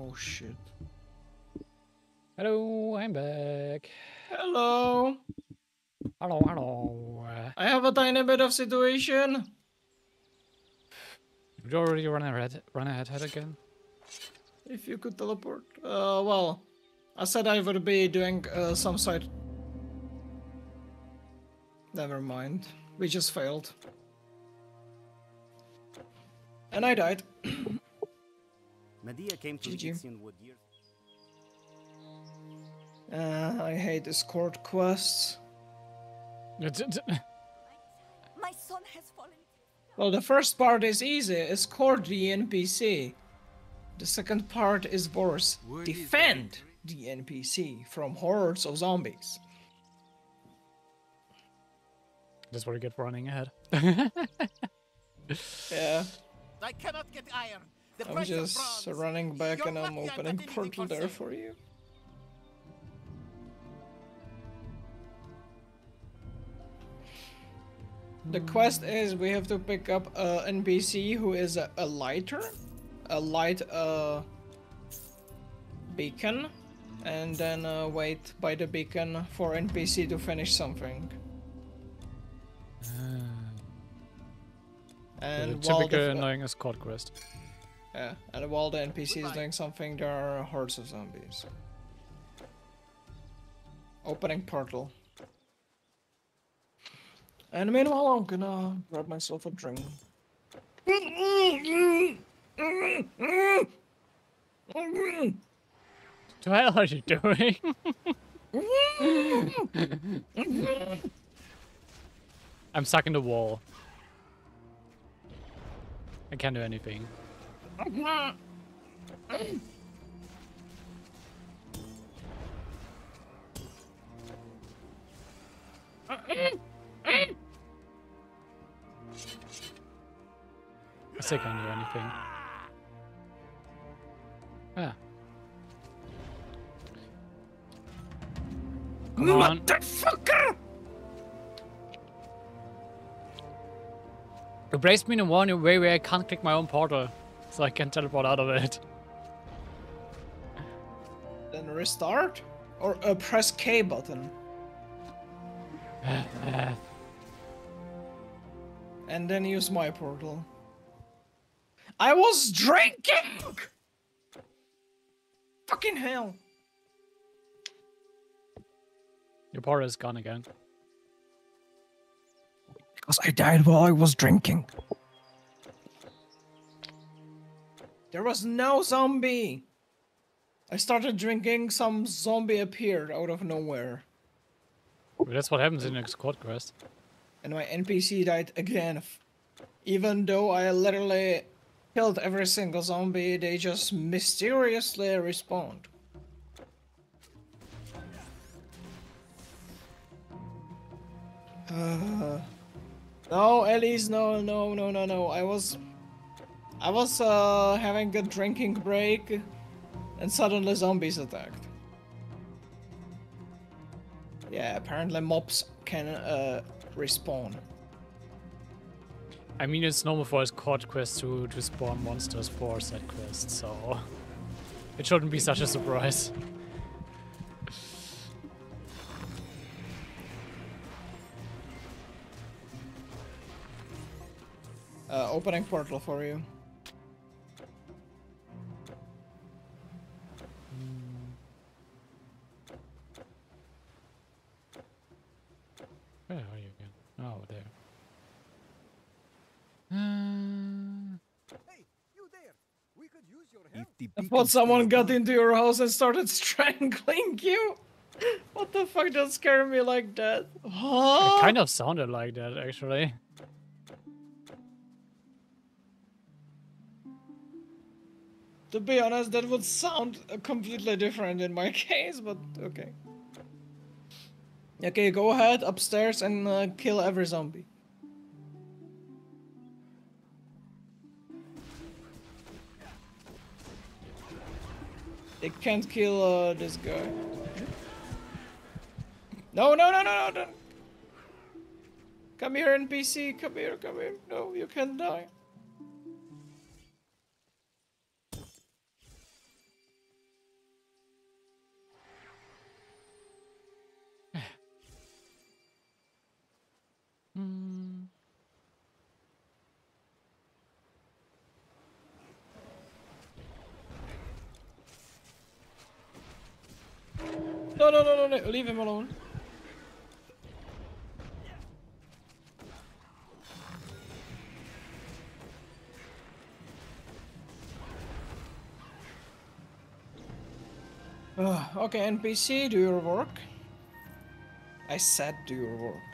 Oh shit. Hello, I'm back. Hello. Hello, hello. I have a tiny bit of situation. you already run ahead, run ahead, head again. If you could teleport. Uh, well, I said I would be doing uh, some side. Never mind. We just failed. And I died. Medea came to GG. the Ixian wood years. Uh, I hate escort quests. My son has fallen. Well, the first part is easy. Escort the NPC. The second part is worse. Defend the NPC from hordes of zombies. That's what you get for running ahead. Yeah, I cannot get iron. The I'm just running back and I'm opening portal there for you. The quest is we have to pick up a NPC who is a, a lighter, a light uh, beacon, and then uh, wait by the beacon for NPC to finish something. And the typical the, annoying escort quest. Yeah, and while the NPC is doing something, there are hordes of zombies. Opening portal. And meanwhile, I'm gonna grab myself a drink. The hell are you doing? I'm stuck in the wall. I can't do anything. I still can't do anything. Ah. Come on. Motherfucker! You placed me in one way where I can't click my own portal, so I can teleport out of it. Then restart? Or uh, press K button. and then use my portal. I was drinking! Fucking hell. Your portal is gone again. Because I died while I was drinking. There was no zombie! I started drinking, some zombie appeared out of nowhere. That's what happens in escort quest. And my NPC died again. Even though I literally killed every single zombie, they just mysteriously respawned. Uh, no, Elise, no, no, no, no, no. I was, I was uh, having a drinking break, and suddenly zombies attacked. Yeah, apparently mobs can uh, respawn. I mean, it's normal for escort quests to, to spawn monsters for side quests, so it shouldn't be such a surprise. Uh, opening portal for you. Where are you again? Oh, there. Uh, Hey, you there! We could use your help. the I thought someone got into your house and started strangling you. What the fuck? Don't scare me like that. Huh? it kind of sounded like that, actually. To be honest, that would sound uh, completely different in my case, but okay. Okay, go ahead upstairs and uh, kill every zombie. They can't kill uh, this guy. No, no, no, no, no, no. Come here, NPC. Come here, come here. No, you can't die. No, no, no, no, no, leave him alone. Ugh, okay, NPC, do your work. I said do your work.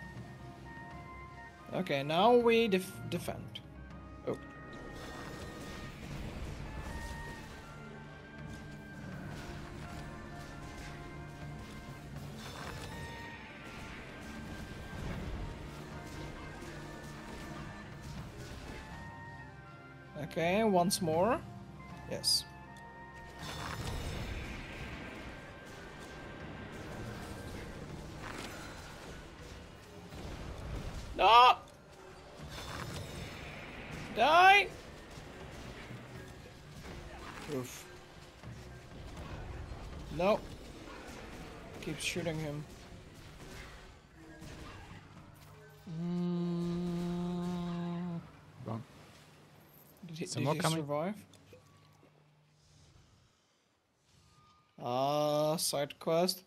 Okay, now we def defend. Once more. Yes. No! Die! Oof. No. Keep shooting him. Some did more coming. survive? Ah, side quest.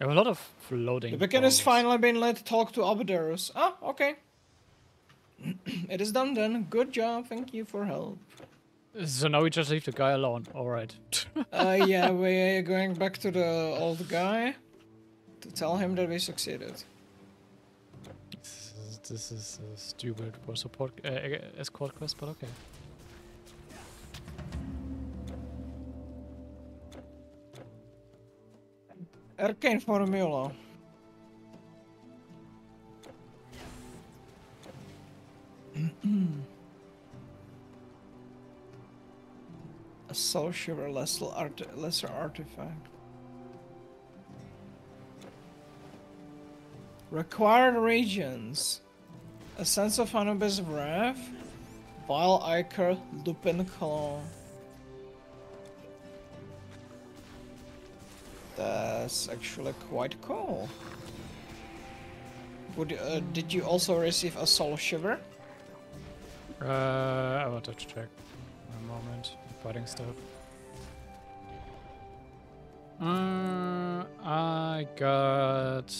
Have a lot of floating. The has finally been let talk to Abadarus. Ah, okay. it is done then. Good job. Thank you for help. So now we just leave the guy alone. Alright. uh, yeah, we're going back to the old guy to tell him that we succeeded. This is, a stupid for support uh, uh, escort quest, but okay. Arcane Formula. A soul shiver lesser, art lesser artifact. Required regions. A sense of Anubis Wrath. Vile Ichor Lupine Claw. That's actually quite cool. Would, uh, did you also receive a soul shiver? Uh, I want to check. A moment. Fighting stuff. Uh, I got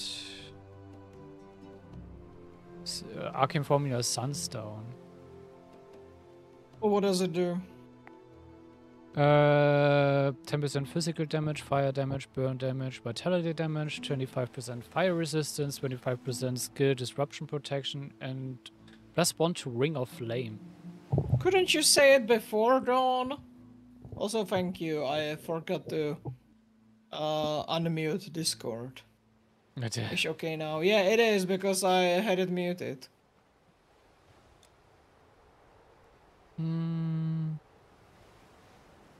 uh, Arcane Formula Sunstone. Well, what does it do? Uh, 10% physical damage, fire damage, burn damage, vitality damage, 25% fire resistance, 25% skill disruption protection, and plus one to Ring of Flame. Couldn't you say it before, Dawn? Also, thank you. I forgot to uh, unmute Discord. It, It's okay now. Yeah, it is because I had it muted. Hmm.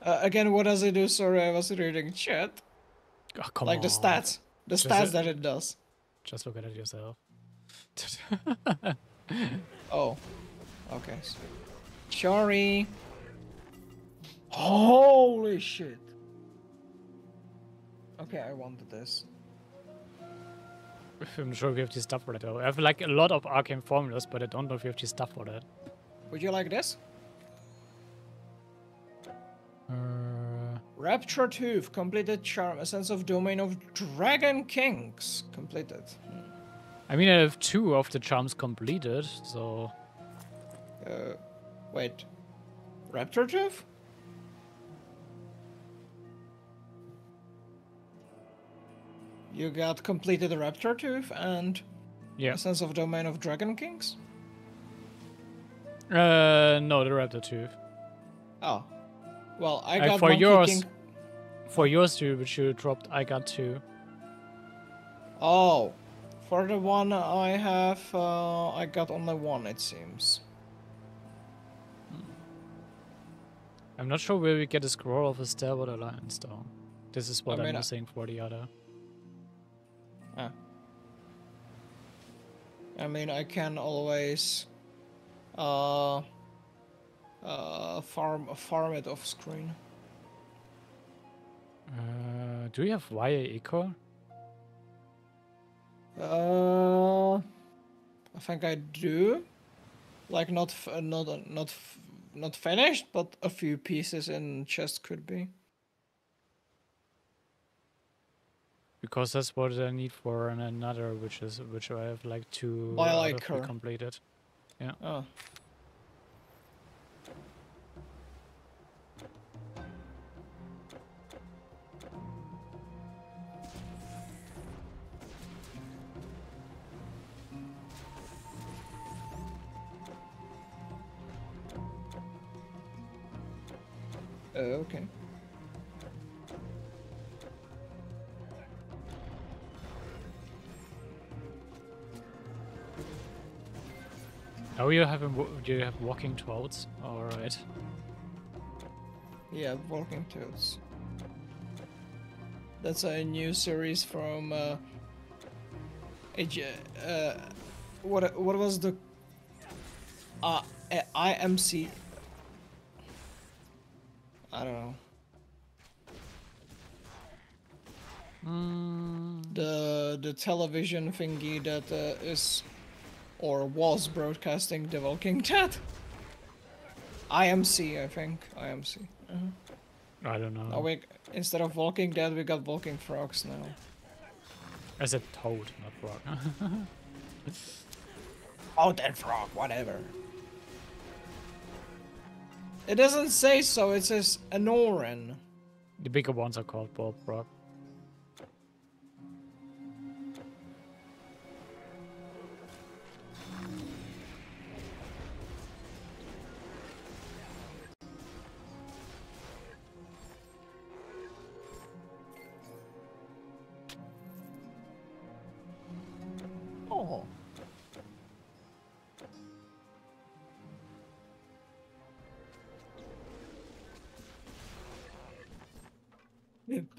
Uh, again, what does it do? Sorry, I was reading chat. Oh, come like the stats. The Just stats a- that it does. Just look at it yourself. Oh. Okay. Sorry. Holy shit. Okay, I wanted this. I'm sure we have the stuff for that. though. I have like a lot of arcane formulas, but I don't know if we have the stuff for that. Would you like this? Uh, Raptor Tooth, completed charm, a sense of domain of Dragon Kings, completed. I mean, I have two of the charms completed, so Uh, wait. Raptor Tooth? You got completed the Raptor Tooth and yeah. sense of domain of Dragon Kings? Uh, no, the Raptor Tooth. Oh. Well, I Uh, got for yours- King. For yours, too, which you dropped, I got two. Oh. For the one I have, uh, I got only one, it seems. I'm not sure where we get a scroll of a Starboard Alliance, though. This is what I mean, am missing for the other. Ah. I mean, I can always uh, uh, farm farm it off screen. Uh, do we have Wire Echo? Uh, I think I do. Like not f- not not f- not finished, but a few pieces in chest could be. Because that's what I need for an- another, which is which I have like two I like her. completed. Oh. Oh, okay. Oh, you have you have walking toads. All right. Yeah, Walking Toads. That's a new series from uh, uh what what was the uh uh, IMC I don't know. Mm, The the television thingy that uh, is or was broadcasting The Walking Dead. IMC, I think. IMC. Uh-huh. I don't know. Now we instead of Walking Dead, we got Walking Frogs now. As a toad, not frog. Oh, that frog, whatever. It doesn't say so. It says Anoran. the bigger ones are called ball frog.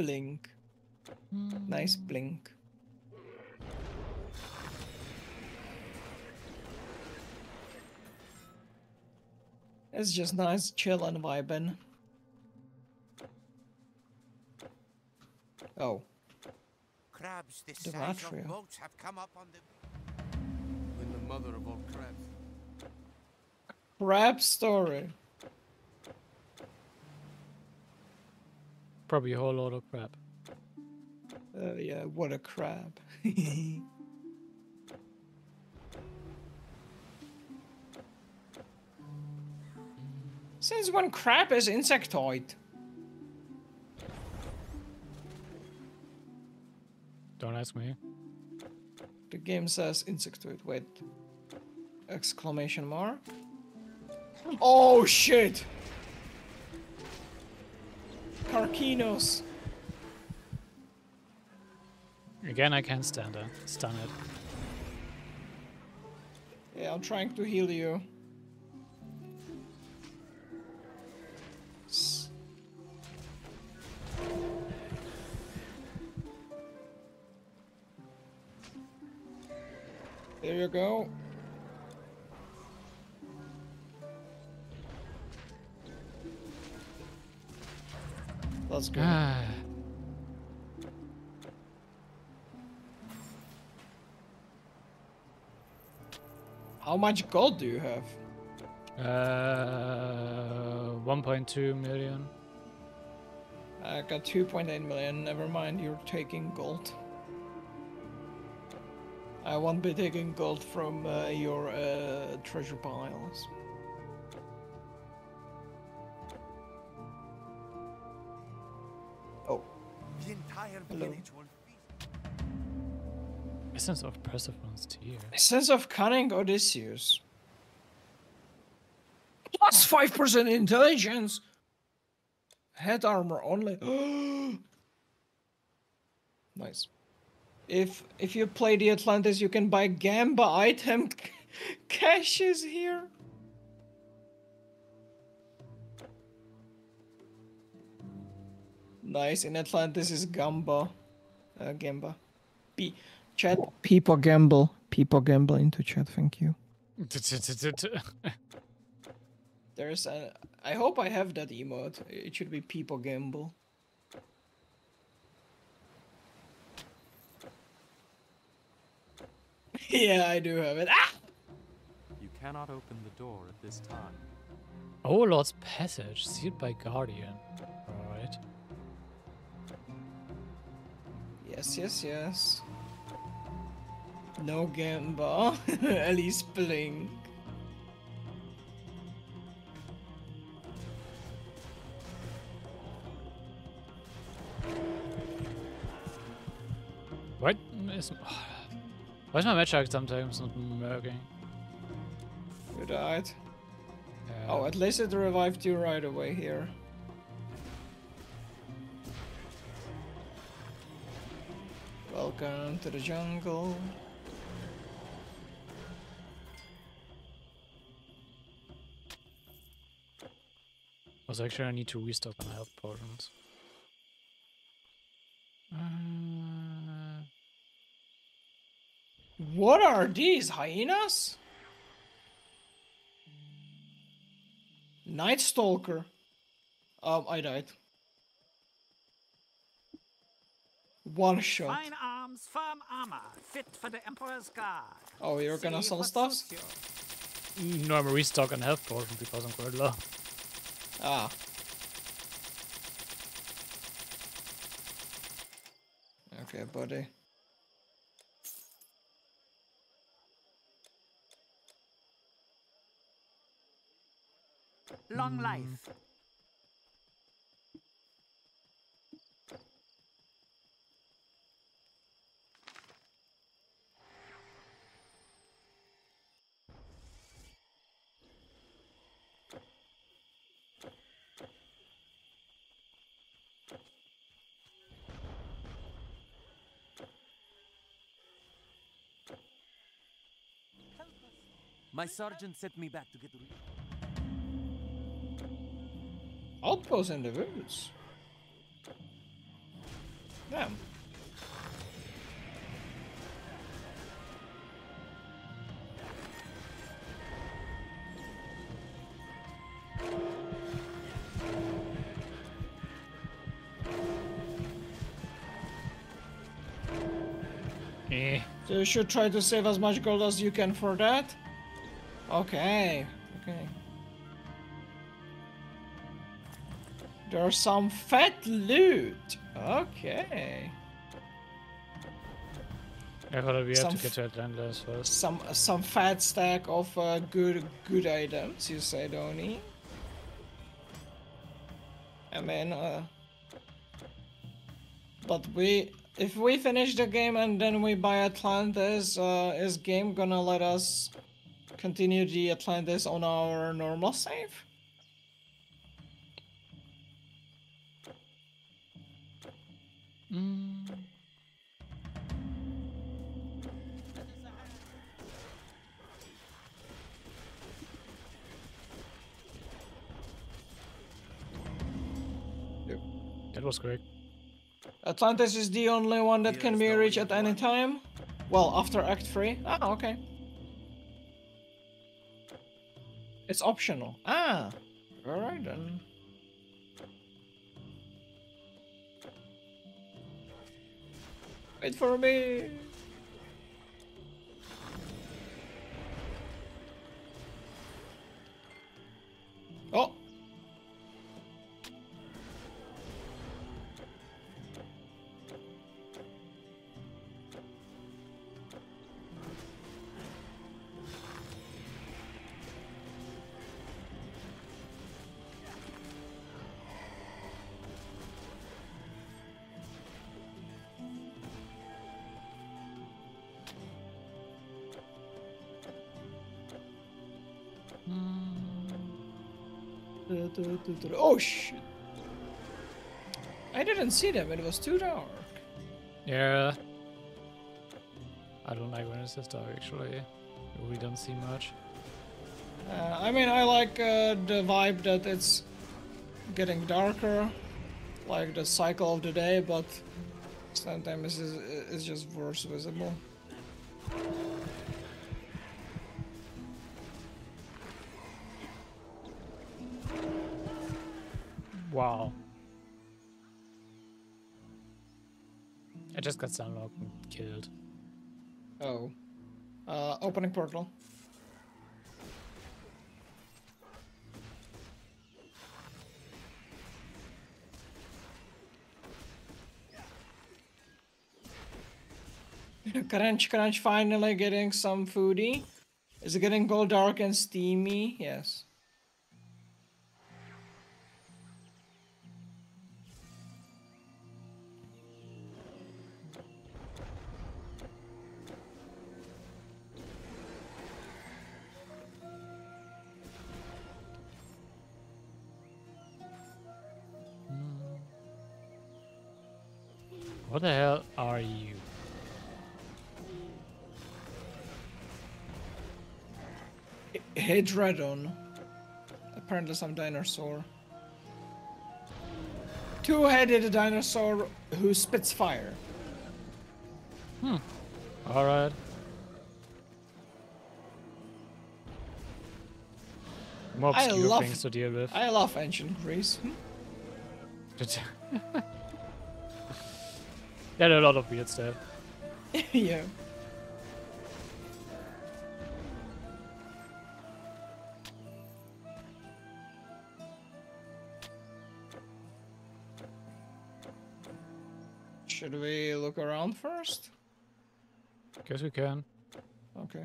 Blink. Nice hmm. blink. It's just nice chillin' vibin'. Oh, Crabs this The size Latria. of boats have come up on the... When the mother of all crabs. crab story. Probably a whole lot of crap. Uh, yeah, what a crab. Since when crab is insectoid? Don't ask me. The game says insectoid. Wait. Exclamation mark? Oh shit! Carquinos. Again, I can't stand it. Stun it. Yeah, I'm trying to heal you. There you go. Good. Ah, How much gold do you have? uh, 1.2 million. I got 2.8 million. Never mind, you're taking gold. I won't be taking gold from uh, your uh, treasure piles. Hello. village will feast. Essence of Persephone's tear. sense of cunning Odysseus. Plus 5% intelligence! Head armor only. nice. If if you play the Atlantis, you can buy Gamba item caches here. Nice. In Atlantis is Gamba. Uh, Gamba. P- chat. People gamble. People gamble into chat. Thank you. There's a. I hope I have that emote. It should be people gamble. yeah, I do have it. Ah! You cannot open the door at this time. oh, Lord's Passage, sealed by Guardian. Alright. Yes, yes, yes. No Gamba. least Blink. What is... Why is my magic sometimes not working? You died. Oh, at least it revived you right away here. Welcome to the jungle. Also, actually, I need to restock my health potions. Uh, What are these? Hyenas? Night Stalker. Um, I died. One shot. Fine arms, firm armor, fit for the Emperor's Guard. Oh, you're gonna sell stuff? no, I'm restocking health potions because I'm quite low. Ah. Okay, buddy. Long life. My sergeant sent me back to get rid. Outpost in the woods. Damn. Eh. So you should try to save as much gold as you can for that. Okay, okay. There's some fat loot. Okay. I thought we have Some to get to Atlantis first. Some some fat stack of uh, good good items, you say, Donny. I mean, uh, but we if we finish the game and then we buy Atlantis, uh, is game gonna let us continue the Atlantis on our normal save? Mm. Yep. That was great. Atlantis is the only one that can be reached at any time. Well, after Act Three. Ah, okay. It's optional. Ah, all right then. Wait for me. Oh. Oh shit! I didn't see them. It was too dark. Yeah. I don't like when it's this dark actually. We don't see much. Uh, I mean, I like uh, the vibe that it's getting darker, like the cycle of the day, but sometimes it's, it's just worse visible. Just got sunlocked and killed. Oh. Uh, opening portal. Crunch, crunch, finally getting some foodie. Is it getting gold dark and steamy? Yes. What the hell are you? Hydrodon. Apparently some dinosaur. Two-headed dinosaur who spits fire. Hmm. Alright. More I obscure love- things to deal with. I love ancient Greece. are a lot of weird stuff. yeah. Should we look around first? Guess we can. Okay.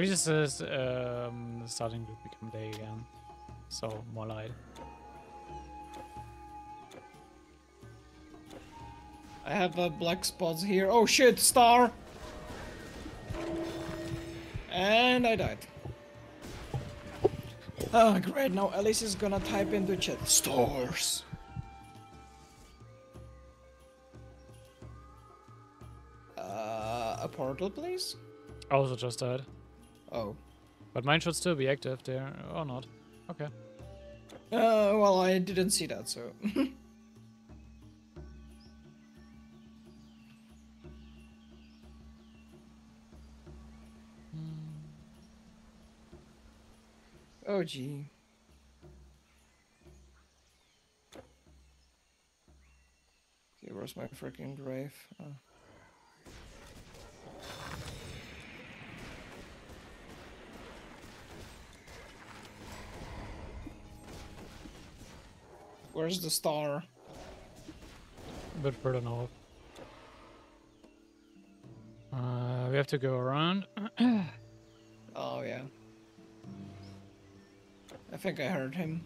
Regis is um, starting to become day again. So, more light. I have uh, black spots here. Oh shit, star! And I died. Oh great, now Alice is gonna type into chat. Stars! Uh, a portal please? I also just died. Oh. But mine should still be active there, or not. Okay. Uh, well I didn't see that, so... Oh gee. Okay, where's my freaking grave? Oh. Where's the star? A bit further north. Uh, we have to go around. Oh yeah. I think I heard him.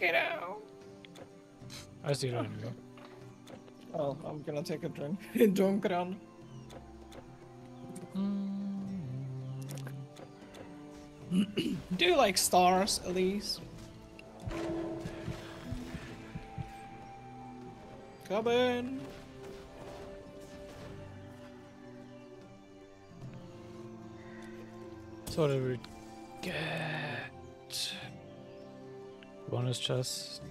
Even check it out! I see it anyway. Oh, I'm gonna take a drink. drink mm. around. Do you like stars, Elise? Come in. So what did we get? Bonus chest.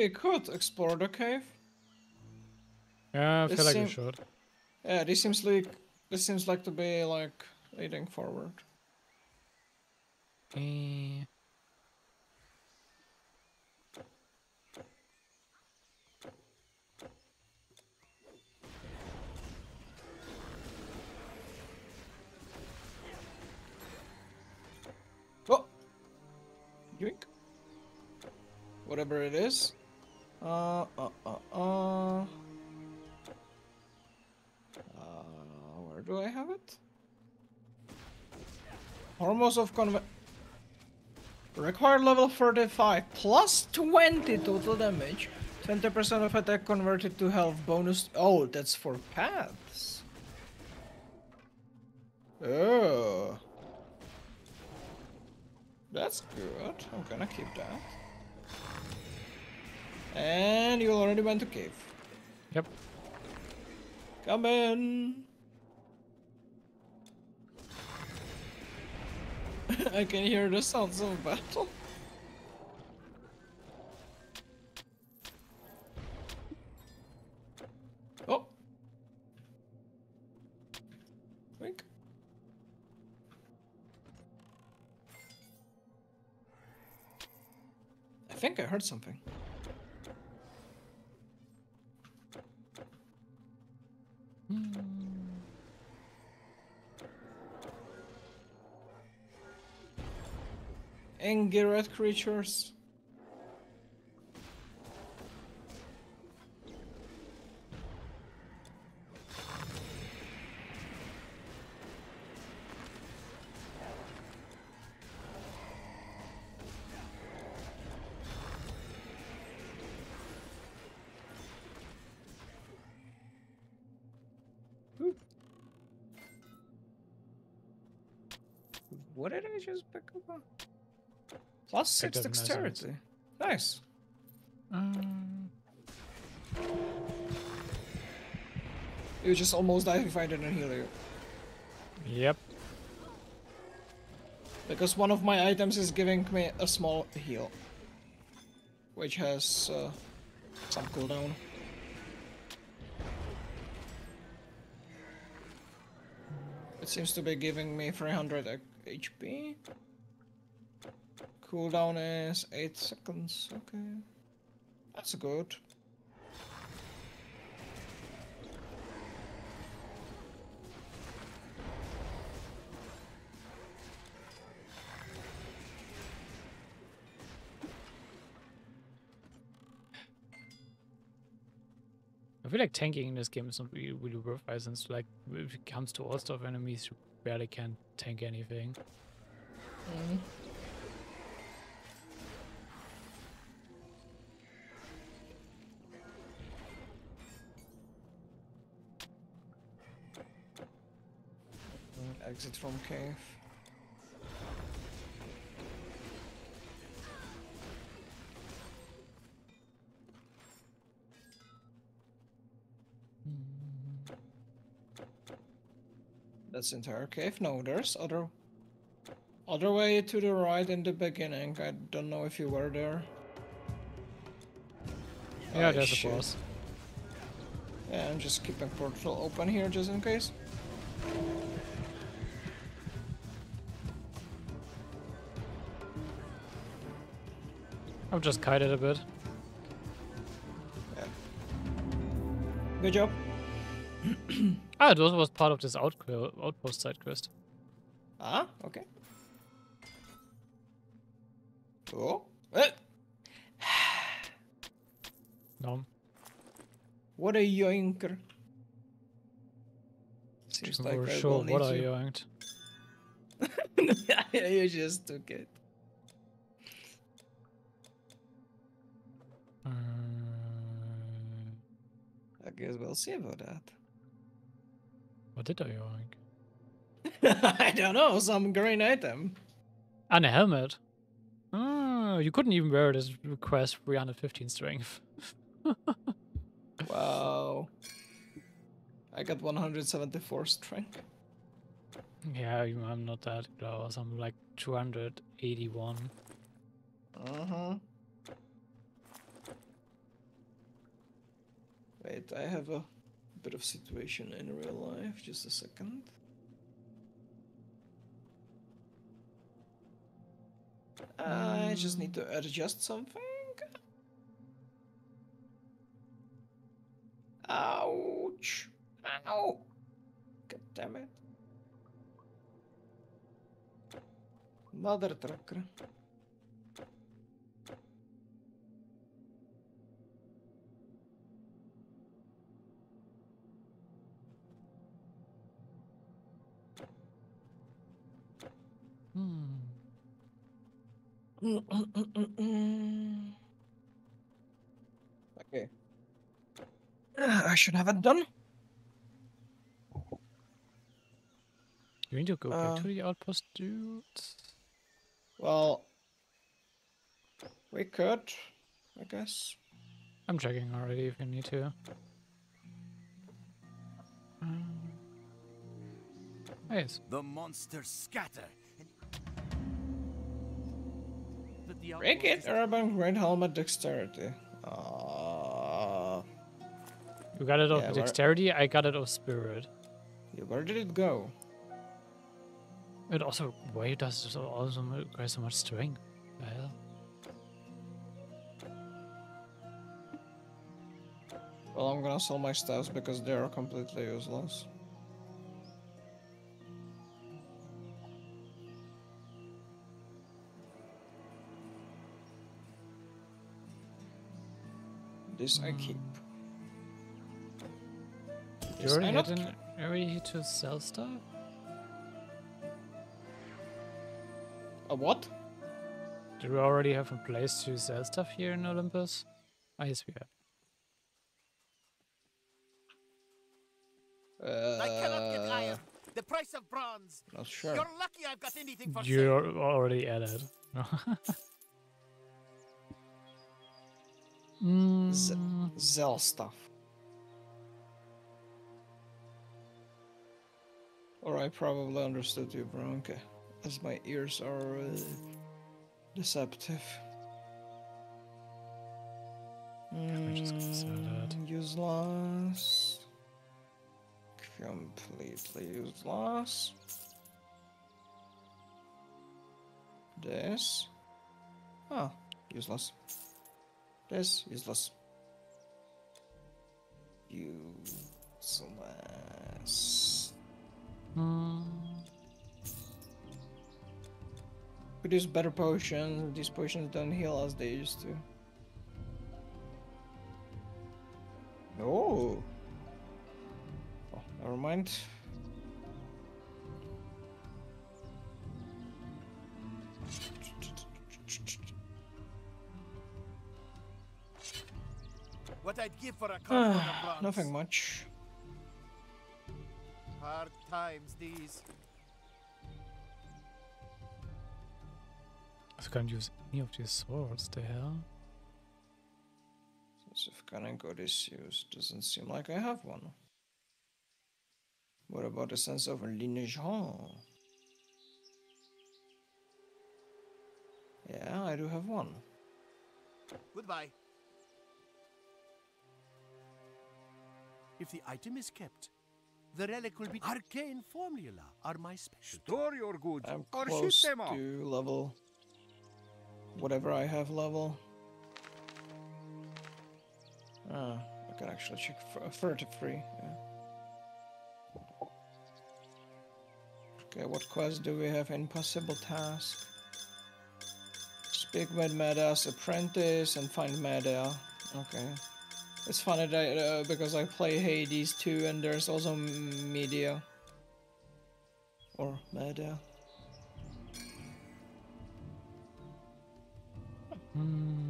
We could explore the cave. Yeah, I This feel like we should. Yeah, this seems like this seems like to be like leading forward. Eh. Hormones of conve- Required level 35 plus 20 total damage. 20% of attack converted to health bonus. Oh, that's for paths. Oh. That's good. I'm gonna keep that. And you already went to cave. Yep. Come in. I can hear the sounds of battle. Oh. Wink. I think I heard something. Angry red creatures. What did I just pick up on? Plus six doesn't make sense. dexterity. Nice. Um, You just almost die if I didn't heal you. yep. Because one of my items is giving me a small heal. Which has uh, some cooldown. It seems to be giving me 300 HP. Cooldown is 8 seconds, okay. That's good. I feel like tanking in this game is not really, really worthwhile since, like, if it comes to all stuff enemies, you barely can tank anything. Mm, Exit from cave. That's entire cave. No, there's other other way to the right in the beginning. I don't know if you were there. Yeah, Oh, there's shit. a boss. Yeah, I'm just keeping portal open here just in case. I've just kited a bit. Good job. Ah, that was part of this out outpost side quest. Ah, okay. Oh, eh, No. what a yoinker! Seems like I sure, what are you. you yanked? you just took it. I guess we'll see about that. what did I yank? I don't know, some green item. And a helmet. Oh, you couldn't even wear this request 315 strength. Wow. I got 174 strength. Yeah, I'm not that close. I'm like 281. Uh Wait, I have a bit of situation in real life. Just a second. I just need to adjust something. Ouch! Ow! God damn it. Mother trucker. Hmm. okay. I should have it done. You need to go Uh, back to the outpost, dude. Well, we could, I guess. I'm checking already if you need to. Um, yes. The monsters scatter. Break outpost it, is- urban great helmet dexterity. Uh, You got it off Yeah, where- dexterity, I got it off spirit. yeah, where did it go? It also, why does it also require so much strength? The hell? Well, I'm gonna sell my staffs because they are completely useless. This I keep. You Yes, already I had not an area to sell stuff? A what? Do we already have a place to sell stuff here in Olympus? Ah, yes, we have. Uh, I cannot get higher. The price of bronze. Not sure. You're lucky I've got anything for sale. You're already at it. Z- mm, Zell stuff. Or I probably understood you okay. As my ears are uh, deceptive. I'm just gonna sell that. Mm, Useless. Completely useless. This. Ah, useless. This, useless. Useless. mm, Produce better potions. These potions don't heal as they used to. Oh. Oh, never mind. What I'd give for a cartload. Nothing much. Hard times these. I can't use any of these swords, the hell? Since if Kanenko is used, doesn't seem like I have one. What about a sense of lineage? Yeah, I do have one. Goodbye. If the item is kept, the relic will be arcane formula are my specialty. Store your goods I'm or close shoot them off. to level. Whatever I have level. Ah, I can actually check for 33. Yeah. Okay, what quest do we have? Impossible task. Speak with Meda's apprentice and find Meda. Okay. It's funny that uh, because I play Hades too, and there's also Media. Or Meda. Hmm.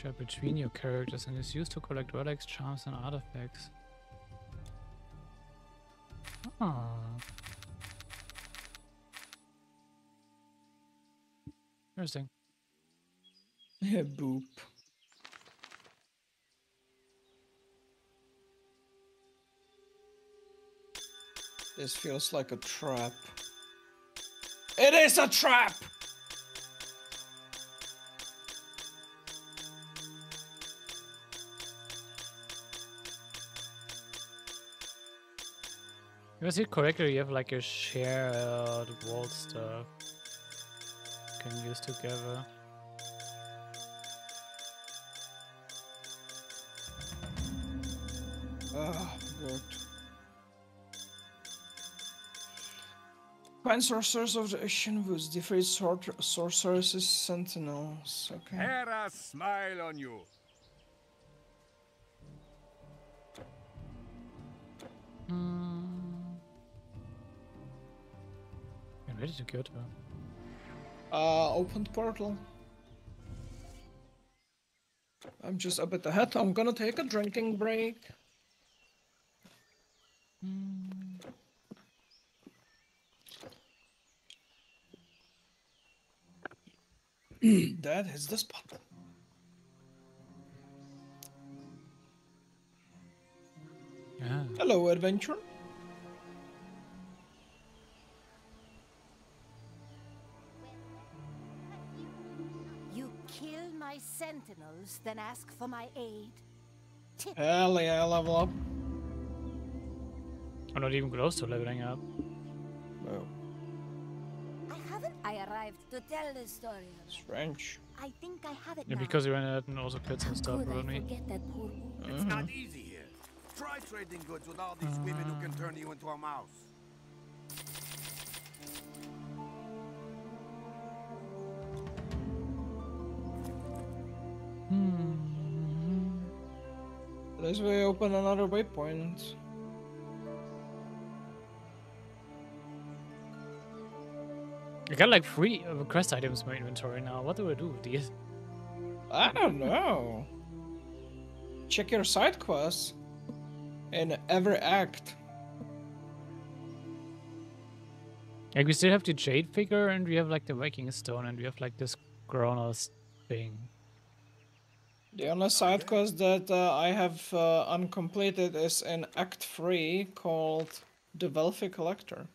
Share between your characters and is used to collect relics, charms, and artifacts. Ah. Interesting. Boop. This feels like a trap. It is a trap! If I see it correctly, you have like a shared wall stuff you can use together. Ah, good. Find sorcerers of the ocean Woods, defeat sor sorceresses, sentinels. Okay. Hera, smile on you. Ready to go to. Uh, opened portal. I'm just a bit ahead. I'm gonna take a drinking break. that is the spot. Yeah. Hello, adventure. Sentinels, then ask for my aid? Tip Hell yeah, level up. I'm not even close to leveling up. Oh, I haven't I arrived to tell the story. strange. I think I have it Yeah, now. because you ran out and also pits and stuff Could I around me. forget that poor woman? It's not mm. easy here. Try trading goods with all these uh, women who can turn you into a mouse. Let's we open another waypoint. I got like three quest items in my inventory now. What do I do with these? I don't know. Check your side quests in every act. Like we still have the jade figure and we have like the Viking stone and we have like this Kronos thing. The only side quest that uh, I have uh, uncompleted is in Act 3 called The Wealthy Collector.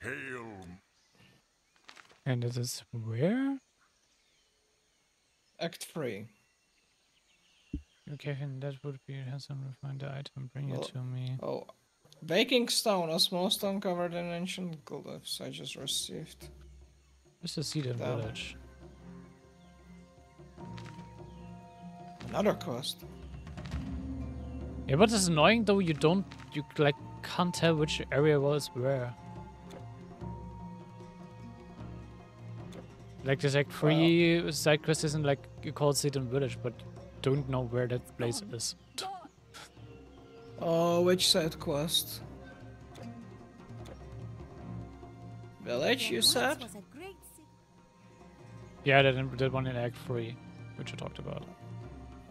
Hail. And it is where? Act 3. Okay, and that would be has some refined item. Bring Well- it to me. Oh. Baking Stone, a small stone covered in ancient glyphs I just received. This is Seeded Damn. Village. Another quest. Yeah, but it's annoying though. You don't, you like can't tell which area was where. Like there's like three side quests isn't like you call it Seeded Village, but don't know where that place um. is. Oh, which side quest? Village, you said? was a great city. Yeah, that that one in Act Three, which you talked about.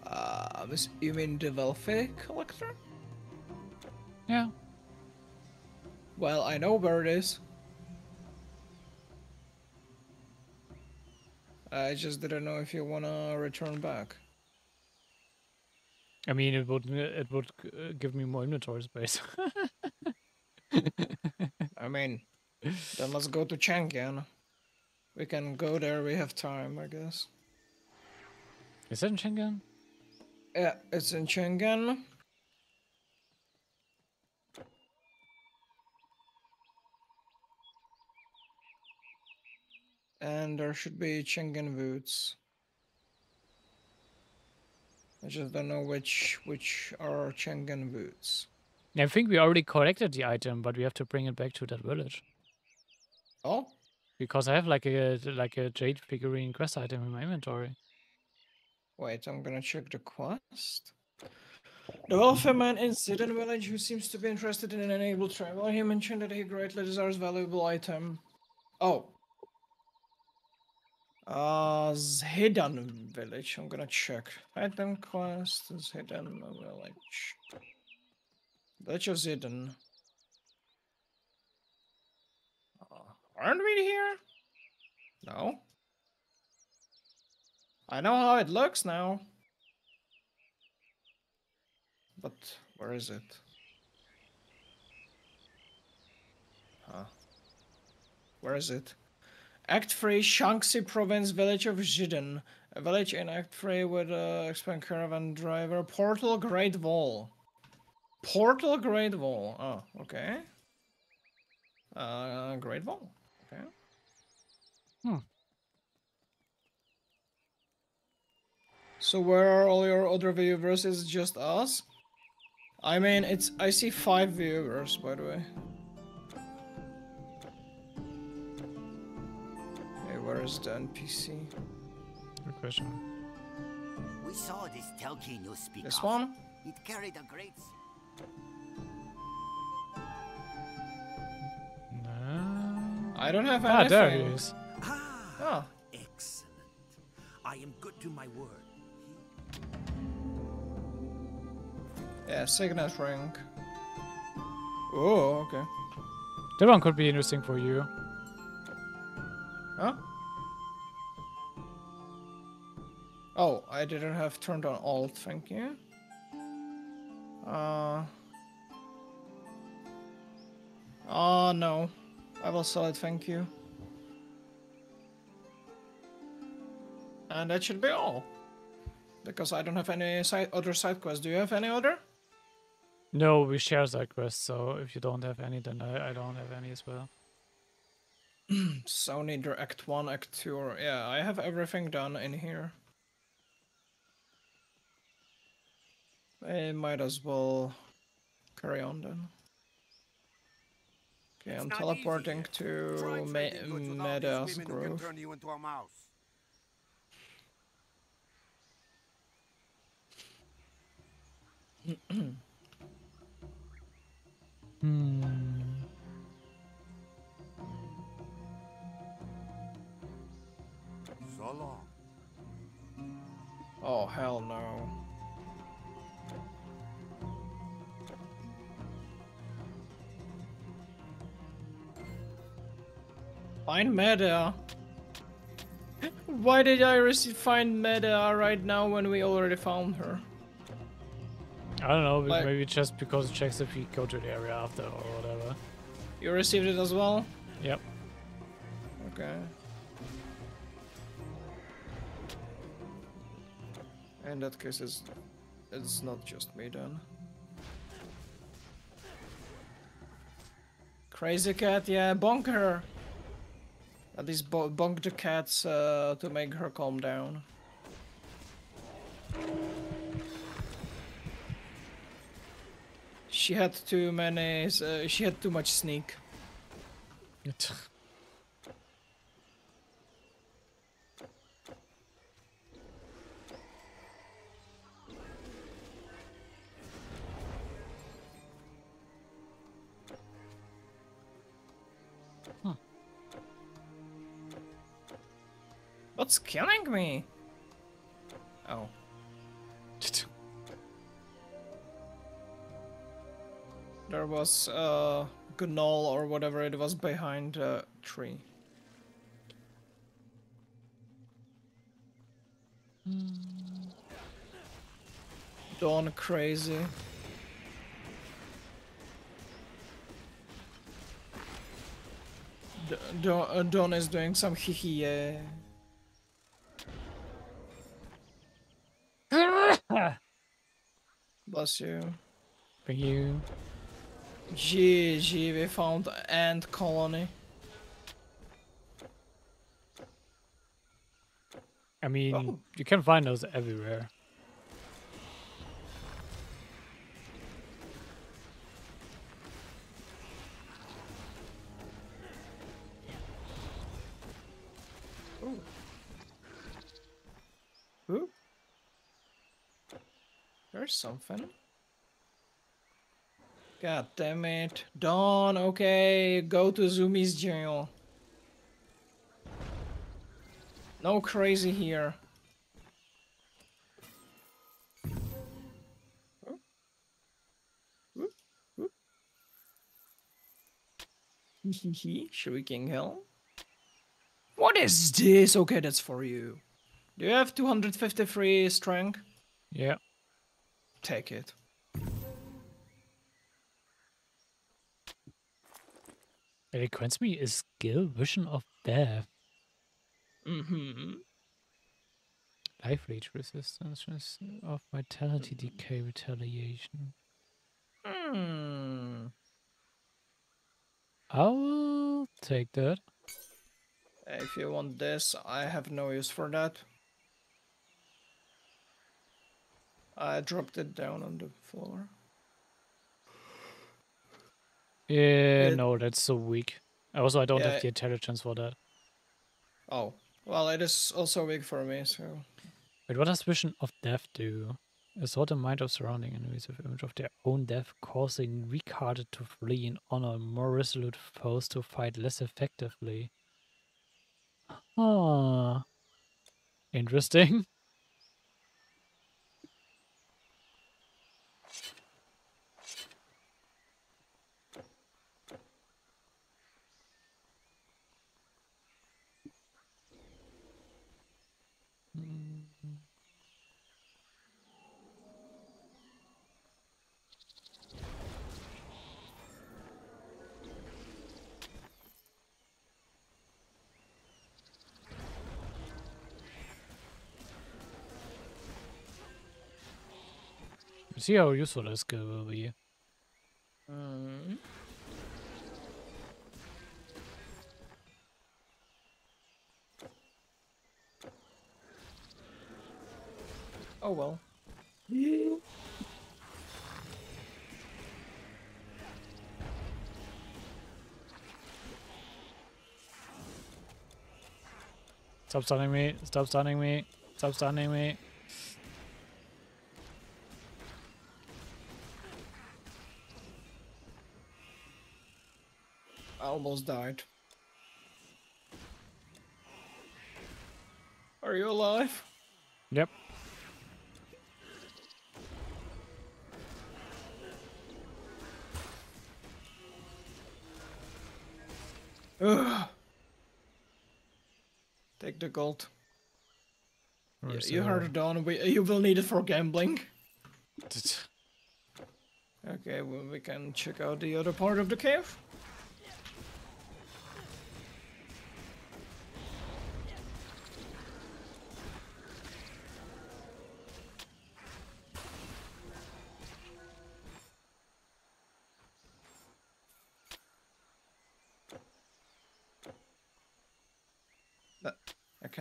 Uh, you mean the Wealthy Collector? Yeah. Well, I know where it is. I just didn't know if you wanna return back. I mean, it would it would uh, give me more inventory space. I mean, then let's go to Chang'an. We can go there, we have time, I guess. is that in Chang'an? Yeah, it's in Chang'an. And there should be Chang'an boots. I just don't know which which are Chang'an boots. I think we already collected the item, but we have to bring it back to that village Oh, because I have like a like a jade figurine quest item in my inventory. Wait, I'm gonna check the quest. The wealthy man in Sidon village who seems to be interested in an able traveler. He mentioned that he greatly desires valuable item. Oh. Uh, Zhidan village. I'm gonna check. Item quest hidden village. Village of Zidane. Uh, aren't we here? No. I know how it looks now. But where is it? Huh. Where is it? Act 3, Shaanxi Province, village of Zhidan. A village in Act 3 with uh, expand caravan driver. Portal Great Wall. Portal Great Wall. Oh, okay. Uh, Great Wall. Okay. Hmm. So where are all your other viewers? Is it just us? I mean, it's. I see five viewers, by the way. Hey, where is the NPC? Good question. We saw this Telkin you speak This of. one? It carried a great... No. I don't have Ah, anything. there he is. Ah, Oh, excellent. I am good to my word. Yeah, signet ring. Oh, okay. That one could be interesting for you. Huh? Oh, I didn't have turned on alt, thank you. Uh. Oh no. I will sell it, thank you. And that should be all. Because I don't have any side, other side quests. Do you have any other? No, we share side quests, so if you don't have any, then I, I don't have any as well. So neither Act 1, Act 2, or... Yeah, I have everything done in here. I might as well carry on then. Okay, I'm teleporting easy. to Try Ma- trading goods with all these Meadows women who Grove. turn you into a mouse. Hmm. So long. Oh, hell no. Find Meta. Why did I receive find Meta right now when we already found her? I don't know, Like- maybe just because it checks if we go to the area after or whatever. You received it as well? Yep. Okay. In that case, it's, it's not just me then. Crazy cat, yeah, bonk her. At least bo bonk the cats uh, to make her calm down. She had too many. Uh, she had too much sneak. What's killing me? Oh. There was uh gnoll or whatever it was behind a tree. Dawn crazy. D- Dawn, uh, is doing some hihi yeah. Bless you. For you. GG, we found ant colony. I mean, Oh. you can find those everywhere. Ooh. There's something. God damn it. Dawn, okay, go to Zumi's jail. No crazy here. Shrieking Hell. What is this? Okay, that's for you. Do you have 253 strength? Yeah. Take it. Eloquence me is skill, vision of death. Mm-hmm. Life leech resistance of vitality decay retaliation. Hmm. I will take that. If you want this, I have no use for that. I dropped it down on the floor. Yeah, It- no, that's so weak. Also, I don't Yeah, have the intelligence for that. Oh, well, it is also weak for me, so. Wait, what does Vision of Death do? Assort the mind of surrounding enemies with image of their own death, causing weak-hearted to flee and honor more resolute foes to fight less effectively. Ah, interesting. See how useful this skill will be. Mm. Oh well. Stop stunning me! Stop stunning me! Stop stunning me! I almost died. Are you alive? Yep. Ugh. Take the gold. Y- Where's you heard it, Don. We, you will need it for gambling. Okay, well, we can check out the other part of the cave.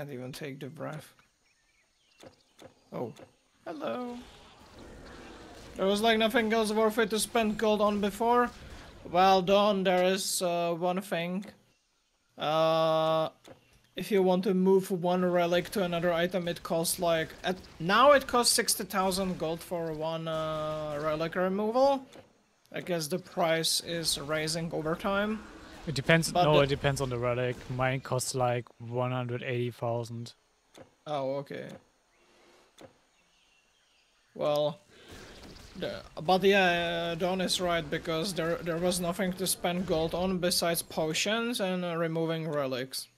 Can't even take the breath. Oh, hello. There was like nothing else worth it to spend gold on before. Well done, there is uh, one thing. Uh, if you want to move one relic to another item, it costs like... At, now it costs 60,000 gold for one uh, relic removal. I guess the price is rising over time. It depends. But no, it depends on the relic. Mine costs like one hundred eighty thousand. Oh, okay. Well, the, but yeah, uh, Don is right because there there was nothing to spend gold on besides potions and uh, removing relics.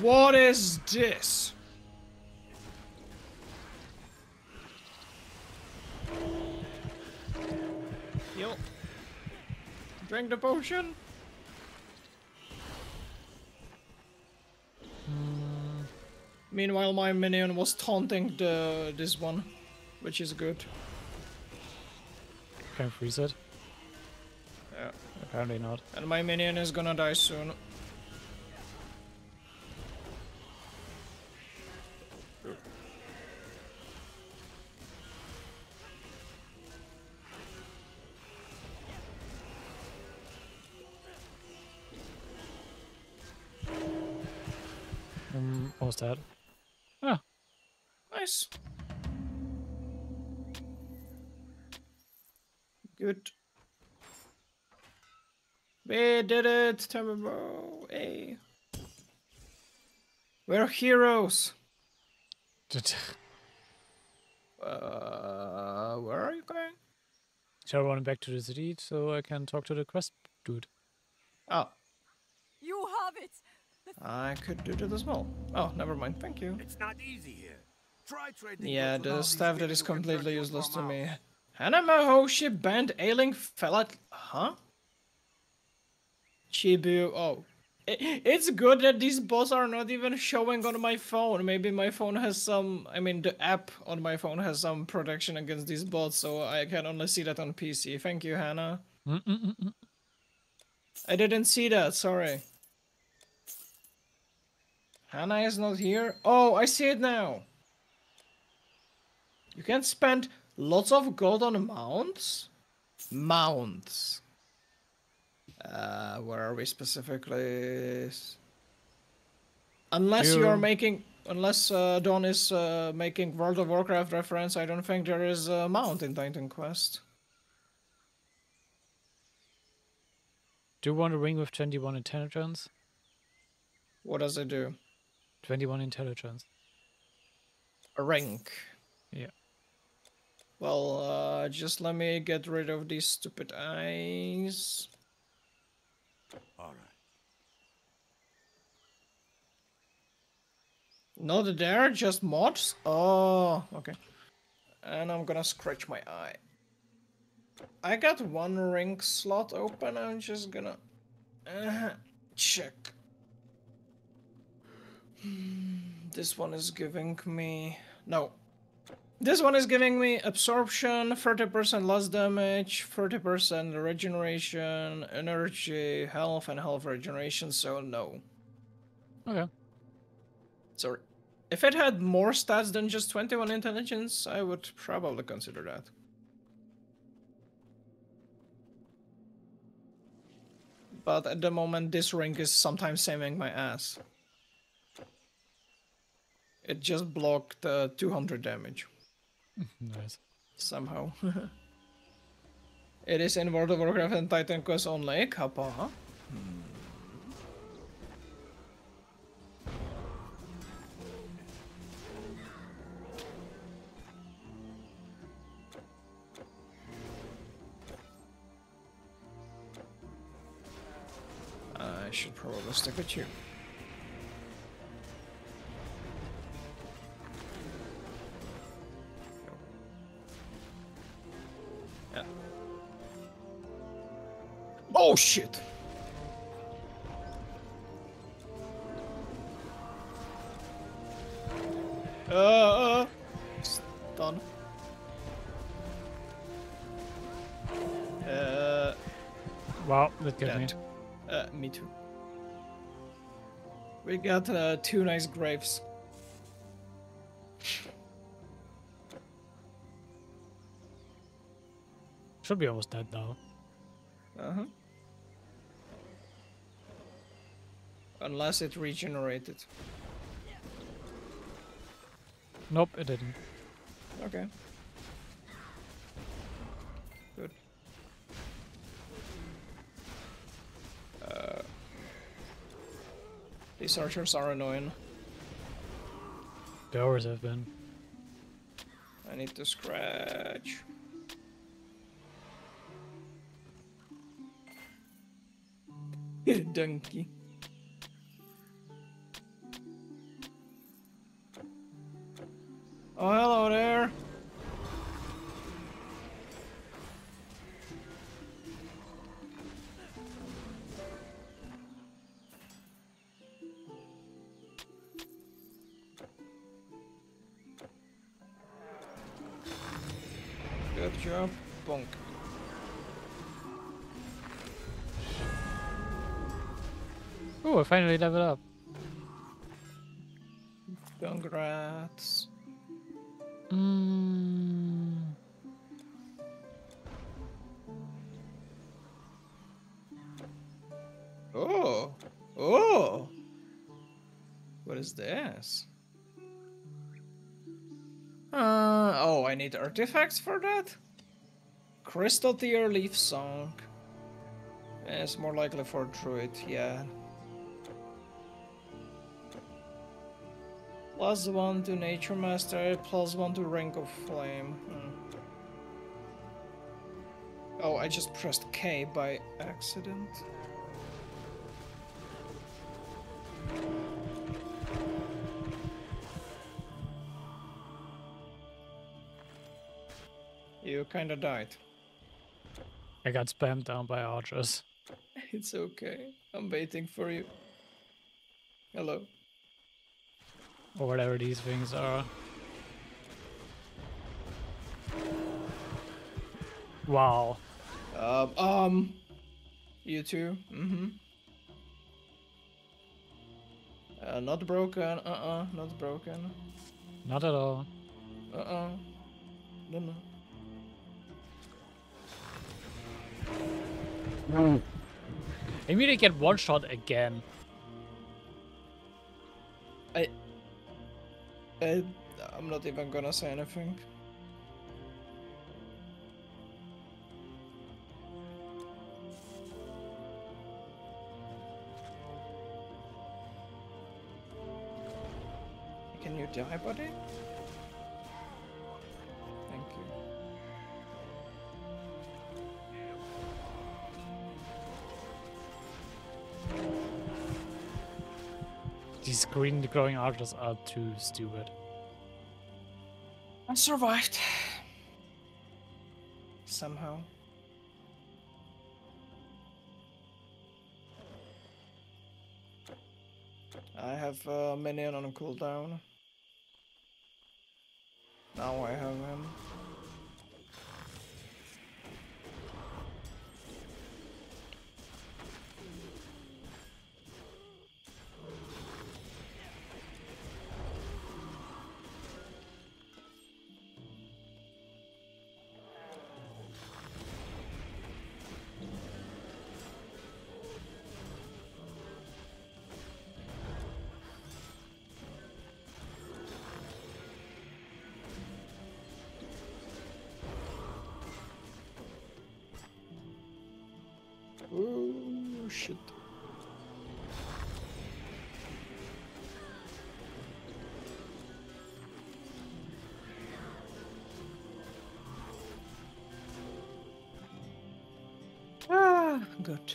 What is this? Drink the potion. Hmm. Meanwhile, my minion was taunting the this one, which is good. Can I freeze it? Yeah. Apparently not. And my minion is gonna die soon. Almost dead. Ah, Nice. Good. We did it, Tamamo. Hey. We're heroes. Uh, where are you going? Shall I run back to the city so I can talk to the quest dude? Oh, You have it! I could do that as well. Oh, never mind. Thank you. It's not easy here. Try trading Yeah, goods with all the these stuff that women is who can turn completely useless to me. mouse. Hanamaho ship banned ailing fella. Huh? Chibu. Oh. It's good that these bots are not even showing on my phone. Maybe my phone has some. I mean, the app on my phone has some protection against these bots, so I can only see that on PC. Thank you, Hannah. Mm-mm-mm-mm. I didn't see that, sorry. Hannah is not here. Oh, I see it now. You can spend Lots of gold on mounts? Mounts. Uh, where are we specifically? Unless you are making, unless uh, Don is uh, making World of Warcraft reference, I don't think there is a mount in Titan Quest. Do you want a ring with 21 intelligence? What does it do? 21 intelligence. A ring. Yeah. Well, uh, just let me get rid of these stupid eyes. All right. Not there, just mods? Oh, okay. And I'm gonna scratch my eye. I got one ring slot open, I'm just gonna uh, check. This one is giving me... No. This one is giving me absorption, 30% less damage, 30% regeneration, energy, health, and health regeneration, so no. Okay. Sorry. If it had more stats than just 21 intelligence, I would probably consider that. But at the moment, this ring is sometimes saving my ass. It just blocked uh, 200 damage, Nice. somehow. it is in World of Warcraft and Titan Quest only, Kappa. I should probably stick with you. Oh shit! Uh, uh, stun. Uh, Wow, that got me. Uh, me too. We got uh, two nice graves. Should be almost dead now. Uh huh. Unless it regenerated. Nope, it didn't. Okay. Good. Uh, these archers are annoying. Always have been. I need to scratch. Donkey. Oh, hello there. Good job. Bonk. Oh, I finally leveled up. Artifacts for that? Crystal Tear Leaf Song. Eh, It's more likely for Druid, yeah. Plus one to Nature Master, plus one to Ring of Flame. Hmm. Oh, I just pressed K by accident. You kinda died. I got spammed down by archers. It's okay. I'm waiting for you. Hello. Or whatever these things are. Wow. Um, um, you too. Mm-hmm. Uh, not broken. Uh-uh. Not broken. Not at all. Uh-uh. No, no. Hmm. I mean, they get one shot again. I, I, I'm not even gonna say anything. Can you die, buddy? These green glowing archers are too stupid. I survived. Somehow. I have a minion on cooldown. Now I have him. Shit. Ah, good.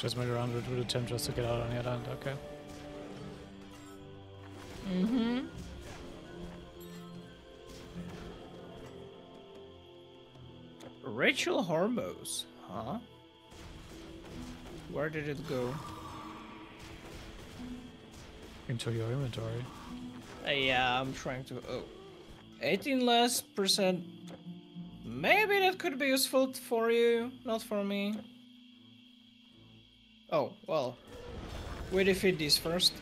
Just made around with the attempt just to get out on the other end. Okay. Mm-hmm. Rachel Hormos, huh? Where did it go? Into your inventory. Uh, yeah, I'm trying to. Oh, 18 less percent. Maybe that could be useful for you, not for me. Well. We defeat this first.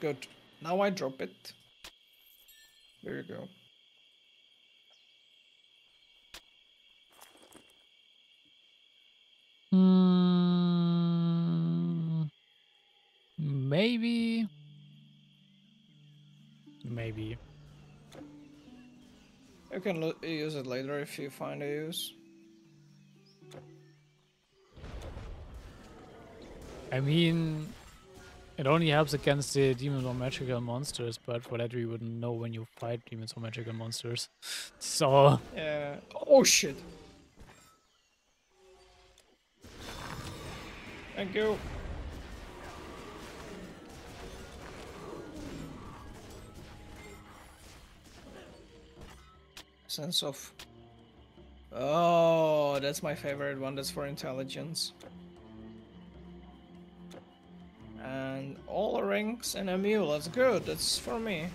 Good. Now I drop it. There you go. Hmm. Maybe. Maybe. You can use it later if you find a use. I mean, it only helps against the demons or magical monsters, but for that we wouldn't know when you fight demons or magical monsters. So, Yeah. Oh shit. Thank you. Sense of. Oh, that's my favorite one. That's for intelligence. And all the rings and a mule. That's good. That's for me.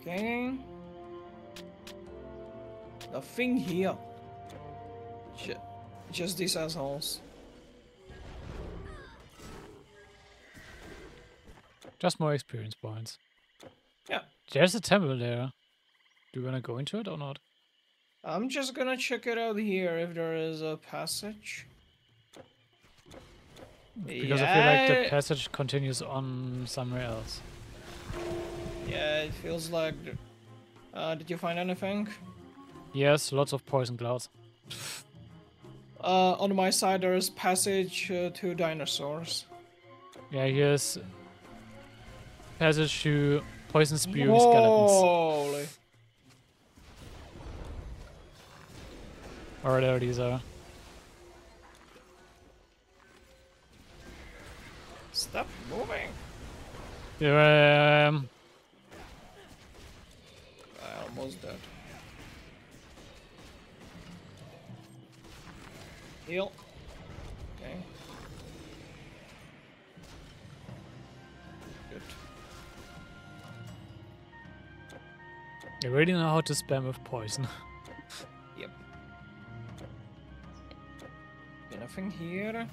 Okay. Nothing here. Ju- just these assholes. Just more experience points. Yeah. There's a temple there. Do you want to go into it or not? I'm just gonna check it out here if there is a passage. Because I feel like the passage continues on somewhere else. Yeah, it feels like. Uh, did you find anything? Yes, lots of poison clouds. Uh, on my side there is passage uh, to dinosaurs. Yeah, here's passage to poison skeletons. Holy. Or there these are. Stop moving. Um, I almost dead. Heal. You really know how to spam with poison. Yep. Nothing here.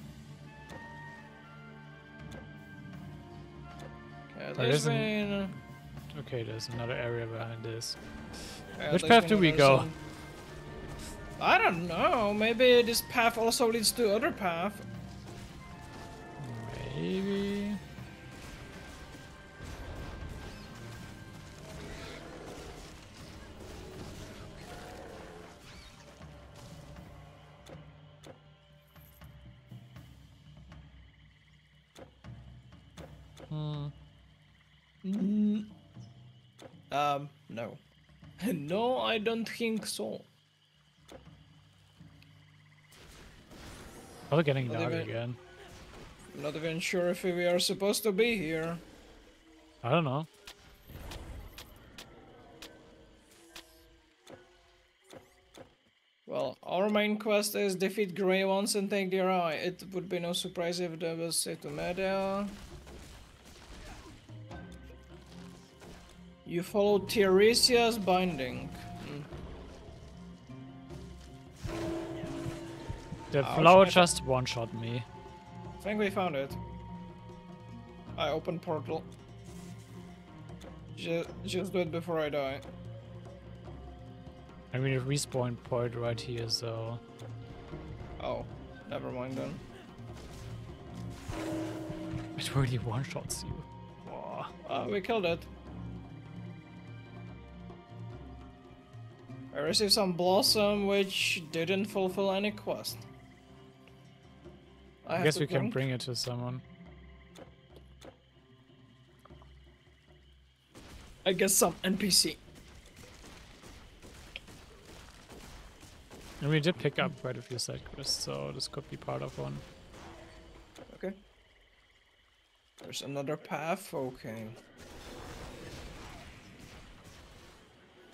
Okay, oh, there's isn't- been- okay, there's another area behind this. Which path do we go? zone. I don't know. Maybe this path also leads to other path. Maybe. Um, no. no, I don't think so. Oh, getting Not dark even- again. I'm not even sure if we are supposed to be here. I don't know. Well, our main quest is defeat Grey Ones and take their eye. It would be no surprise if there was Setumedia. You follow Tiresias' binding. The Ouch, flower just one-shot me. I think we found it. I open portal. Just, just do it before I die. I mean, a respawn point right here, so... Oh, never mind then. It really one-shots you. Uh, we killed it. I received some blossom which didn't fulfill any quest. I, have guess we can bring it to someone. I guess some NPC. And we did pick up quite a few side quests, so this could be part of one. Okay. There's another path. Okay.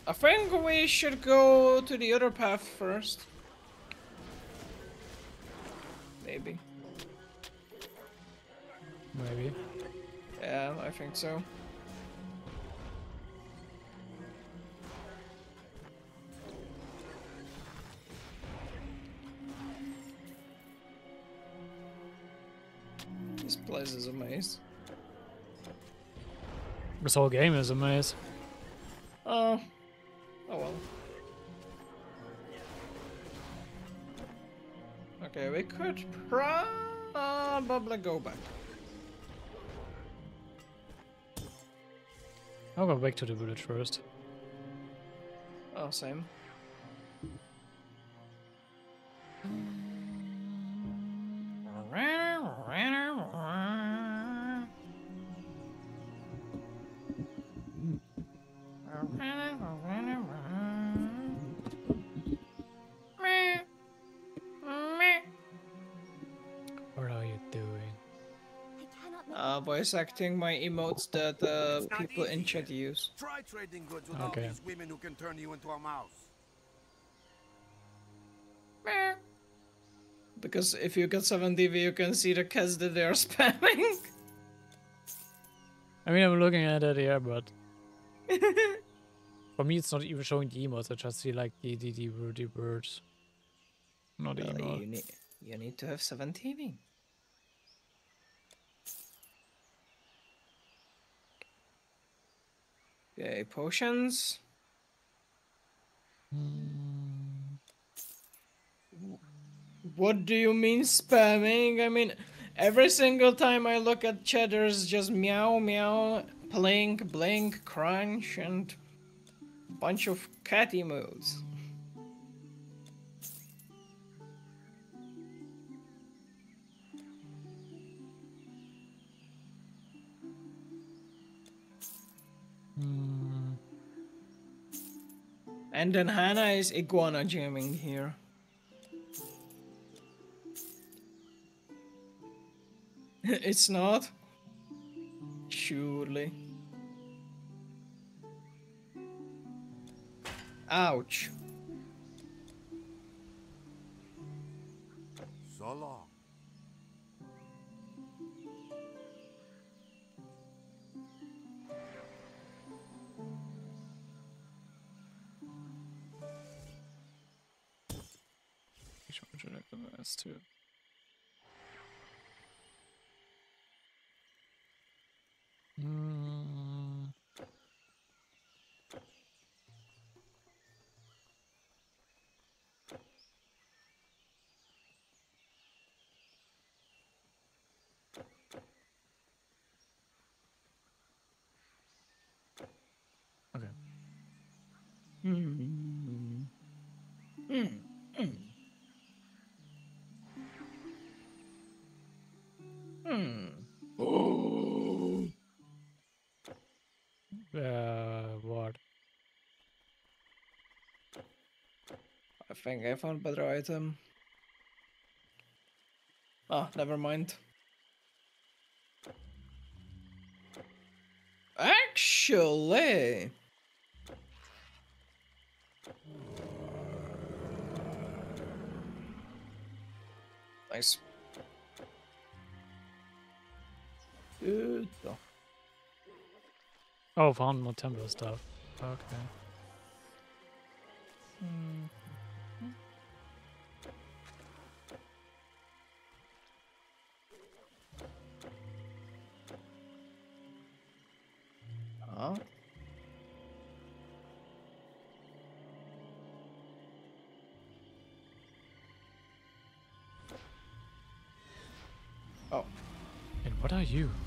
I think we should go to the other path first. Maybe. Maybe. Yeah, I think so. This place is a maze. This whole game is a maze. Oh. Oh well. Okay, we could probably go back. I'll go back to the village first. Oh, same. Voice acting my emotes that uh, It's not people in chat use. Try trading goods with all Okay. these women who can turn you into a mouse. Because if you get 7 TV, you can see the cats that they are spamming. I mean, I'm looking at it here, but for me, it's not even showing the emotes. I just see like the the the, word- the words, not the Well, emote. you, need, you need to have 7 TV. Okay, potions. Hmm. What do you mean spamming? I mean, every single time I look at Cheddar's, just meow, meow, blink, blink, crunch, and bunch of cat emotes. Hmm. And then Hannah is iguana jamming here. it's not. Surely. Ouch. So long. Should the best too. Mm. Think I found better item. Ah, never mind. Actually. Nice. Good. though. Oh, found more temple stuff. Okay. Huh? You?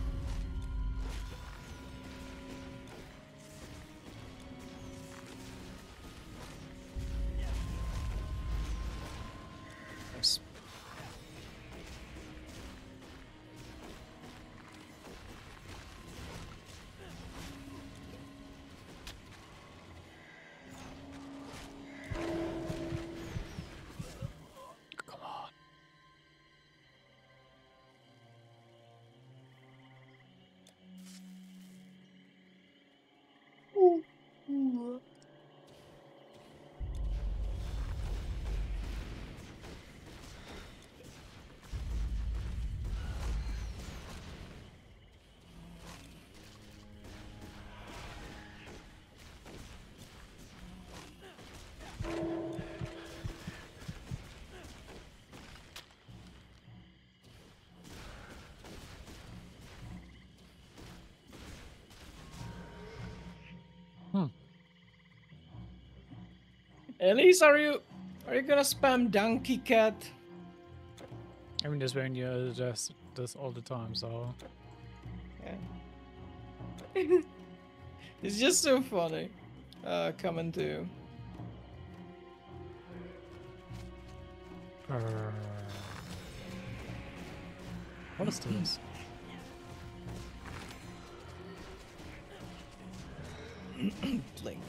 Elise, are you are you gonna spam Donkey Cat? I mean, this Vania does this all the time, so. Yeah. it's just so funny. Uh, coming to. Uh, what is this? Blink.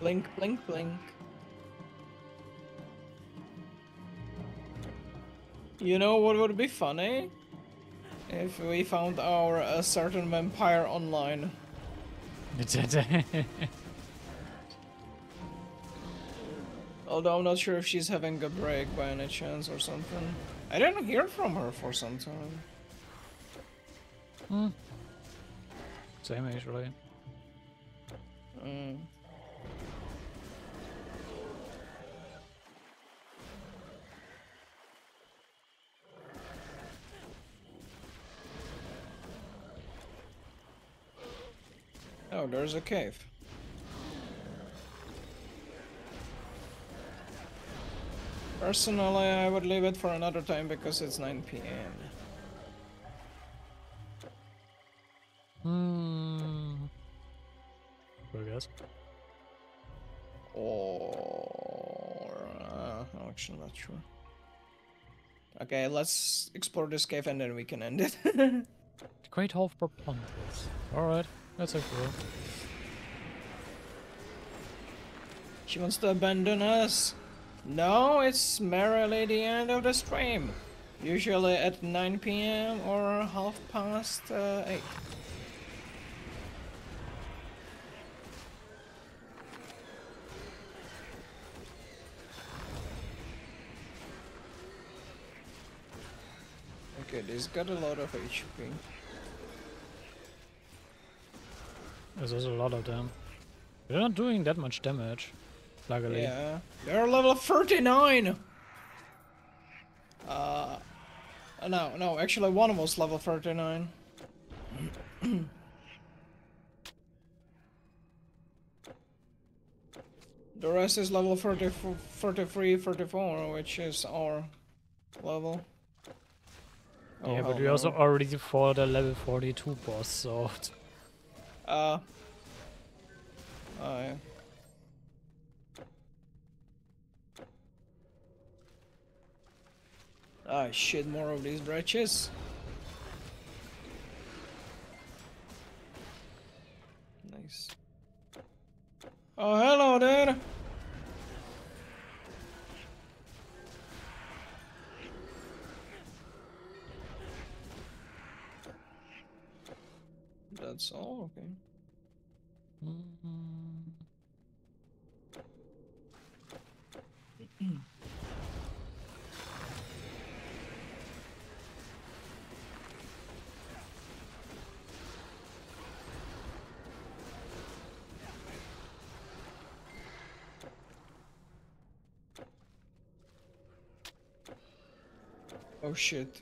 Blink, blink, blink. You know what would be funny? If we found our a certain vampire online. Although I'm not sure if she's having a break by any chance or something. I didn't hear from her for some time. Hmm. Same actually. Mm. Oh, there's a cave. Personally, I would leave it for another time because it's 9 p.m. Hmm. I guess. Or... Uh, I'm actually not sure. Okay, let's explore this cave and then we can end it. The Great Hall of Propontis. Alright, that's cool. she wants to abandon us. No, it's merely the end of the stream. Usually at 9 p.m. or half past uh, 8. Okay, this got a lot of HP. There's a lot of them. They're not doing that much damage, luckily. Yeah, they're level 39! Uh, no, no, actually one was level 39. the rest is level 30, 33, 34, which is our level. Oh, yeah, but we also already fought a level 42 boss, so... Uh. Oh, yeah. Ah, shit, more of these wretches. Nice. Oh, hello there! That's all, okay. Oh shit.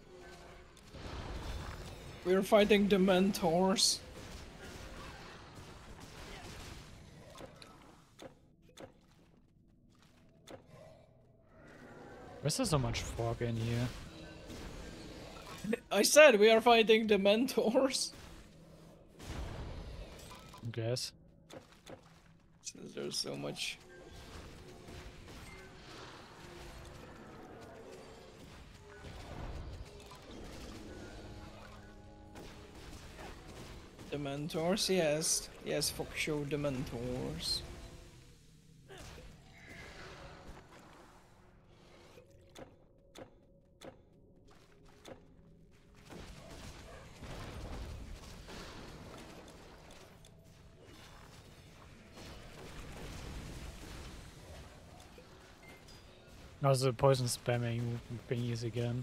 We're fighting the mentors. Where's there so much fog in here? I said we are fighting the mentors. I guess. Since there's so much. The mentors, yes. Yes, fuck show the mentors. The poison spamming thingies again.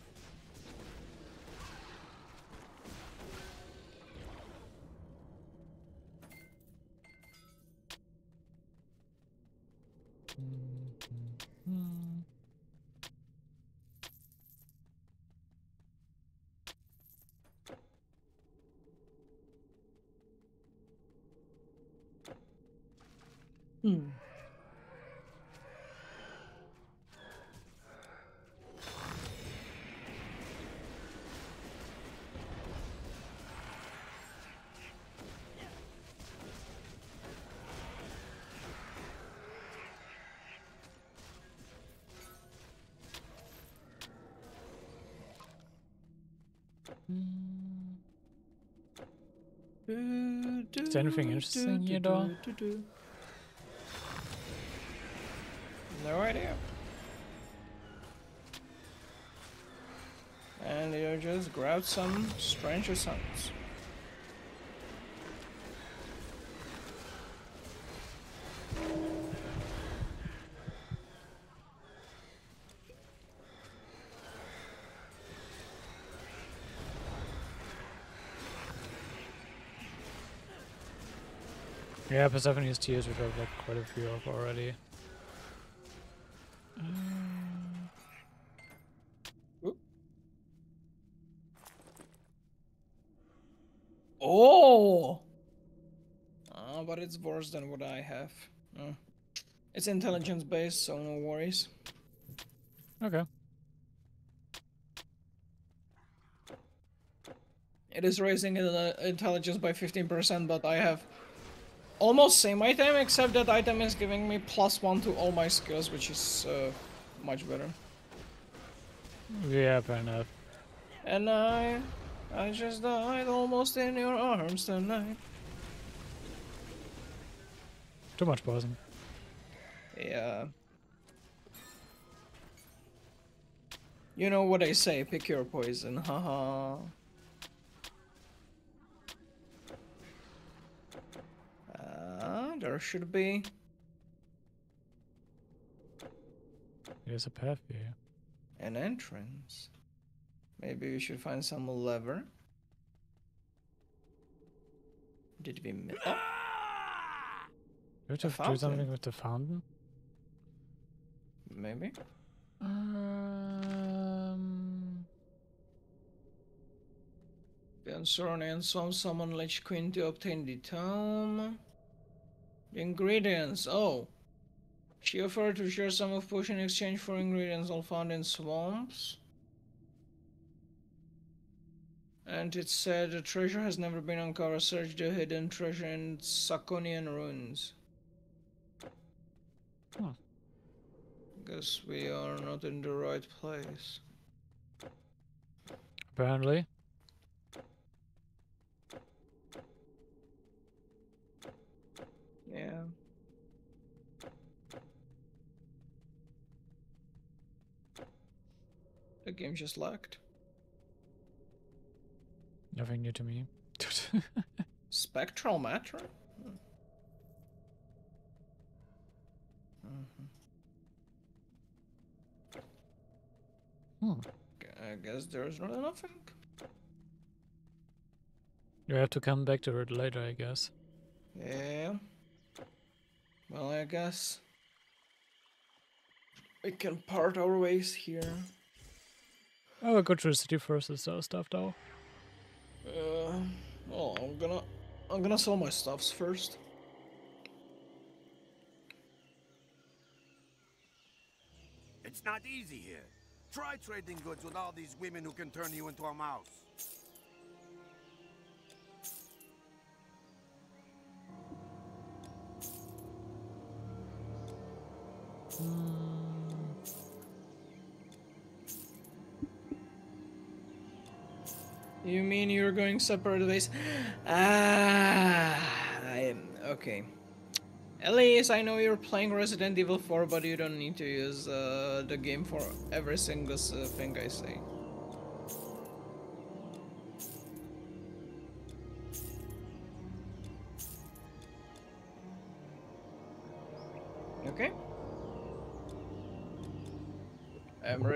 Is there anything interesting here though? No idea. And you just grab some Stranger Sons. Yeah, Persephone's tears, which I've like quite a few of already. Oh! Uh, but it's worse than what I have. Uh, it's intelligence based, so no worries. Okay. It is raising in, uh, intelligence by 15%, but I have almost same item, except that item is giving me plus one to all my skills, which is uh, much better. Yeah, fair enough. And I, I just died almost in your arms tonight. Too much poison. Yeah. You know what I say, pick your poison, haha. There should be. There's a path here. an entrance. Maybe we should find some lever. Did we miss? Oh, Do we have to do something with the fountain? maybe. Um, Then Soren and some summon Lich Queen to obtain the tome. The ingredients. Oh. She offered to share some of potion in exchange for ingredients all found in swamps. And it said the treasure has never been uncovered. Search the hidden treasure in Sakonian ruins. Huh. Guess we are not in the right place. apparently. Yeah. The game just lagged. Nothing new to me. Spectral matter? hmm Hmm. I guess there's really nothing. You have to come back to it later, I guess. Yeah. Well, I guess we can part our ways here. Oh, we'll go to the city first and sell stuff though. Uh, well, I'm gonna, I'm gonna sell my stuffs first. It's not easy here. Try trading goods with all these women who can turn you into a mouse. You mean you're going separate ways? Ah, I okay. At least I know you're playing Resident Evil 4, but you don't need to use uh, the game for every single uh, thing I say.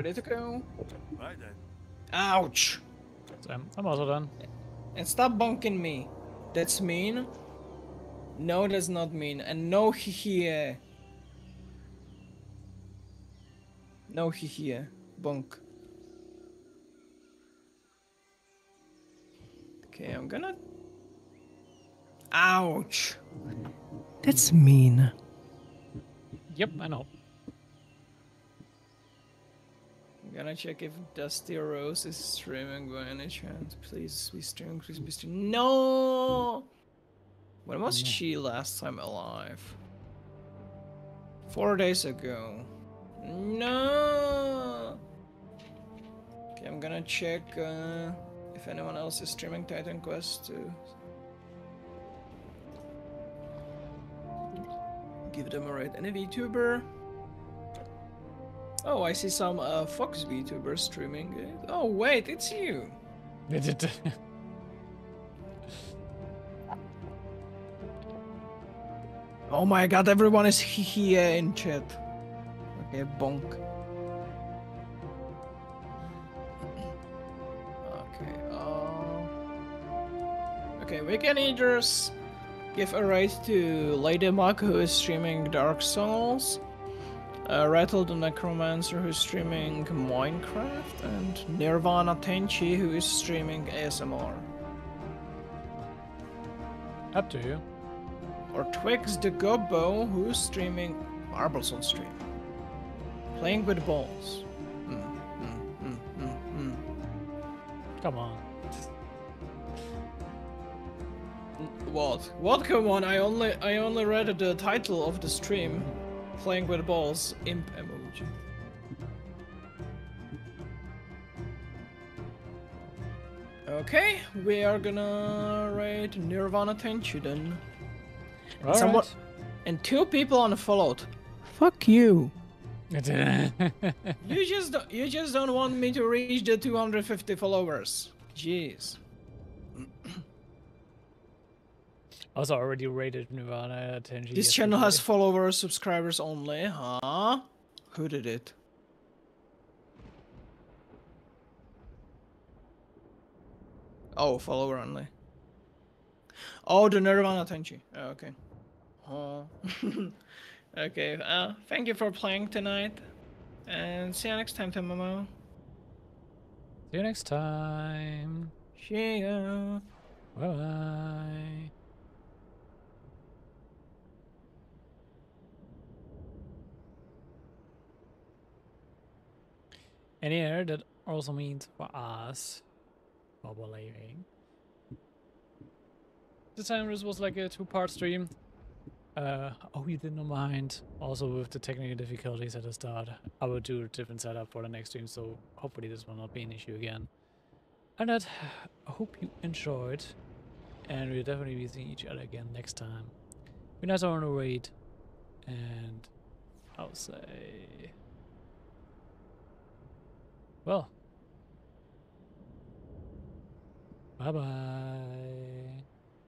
Ready to go. Right then. Ouch! So I'm, I'm also done. And stop bonking me. That's mean. No, that's not mean. And no he here. No he here. Bonk. Okay, I'm gonna. Ouch! That's mean. Yep, I know. I'm gonna check if Dusty Rose is streaming by any chance. Please be streaming, please be streaming. No! When was she last time alive? Four days ago. No! Okay, I'm gonna check uh, if anyone else is streaming Titan Quest too. give them a rate. Any VTuber? Oh, I see some uh, Fox VTubers streaming. it. Oh, wait, it's you. It. Oh my god, everyone is here in chat. Okay, bonk. Okay, uh... Okay, we can either give a raid to Lady Mug, who is streaming Dark Souls, uh, Rattle the Necromancer, who's streaming Minecraft, and Nirvana Tenchi, who is streaming ASMR. Up to you. or Twix the Gobbo, who's streaming Marbles on stream. Playing with balls. Mm, mm, mm, mm, mm. Come on. What? What? Come on! I only I only read the title of the stream. Playing with balls. Imp emoji. Okay, we are gonna raid Nirvana Tenchi then. All Someone- right. And two people unfollowed. Fuck you. You just you just don't want me to reach the 250 followers. Jeez. Also already rated Nirvana attention. This channel has followers, subscribers only, huh? Who did it? Oh, follower only. Oh, the Nirvana Tenchi. Oh, okay. Oh. okay. Uh, thank you for playing tonight, and see you next time, Momo. See you next time. See ya. Bye And here, that also means for us, bubbling. This time this was like a two-part stream. Uh, oh, you didn't mind. Also with the technical difficulties at the start, I will do a different setup for the next stream, so hopefully this will not be an issue again. And that, I hope you enjoyed, and we'll definitely be seeing each other again next time. Be nice on the raid, and I'll say, well, bye bye.